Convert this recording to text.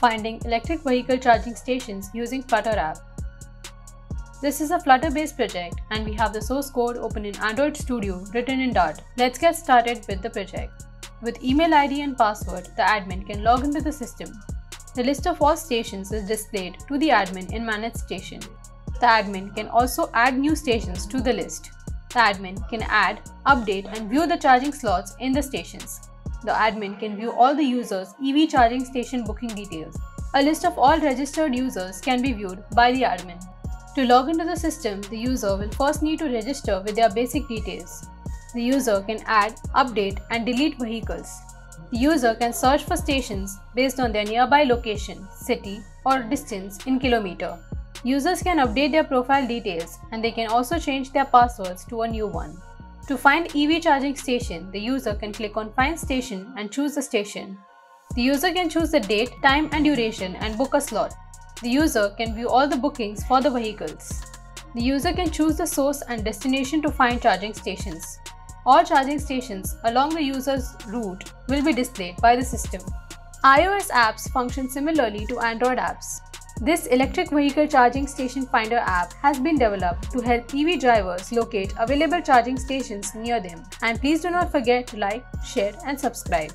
Finding electric vehicle charging stations using Flutter app. This is a Flutter-based project and we have the source code open in Android Studio written in Dart. Let's get started with the project. With email ID and password, the admin can log into the system. The list of all stations is displayed to the admin in Manage Station. The admin can also add new stations to the list. The admin can add, update and view the charging slots in the stations. The admin can view all the users' EV charging station booking details. A list of all registered users can be viewed by the admin. To log into the system, the user will first need to register with their basic details. The user can add, update and delete vehicles. The user can search for stations based on their nearby location, city or distance in kilometer. Users can update their profile details and they can also change their passwords to a new one. To find EV charging station, the user can click on Find Station and choose the station. The user can choose the date, time and duration and book a slot. The user can view all the bookings for the vehicles. The user can choose the source and destination to find charging stations. All charging stations along the user's route will be displayed by the system. iOS apps function similarly to Android apps. This electric vehicle charging station finder app has been developed to help EV drivers locate available charging stations near them. And please do not forget to like, share and subscribe.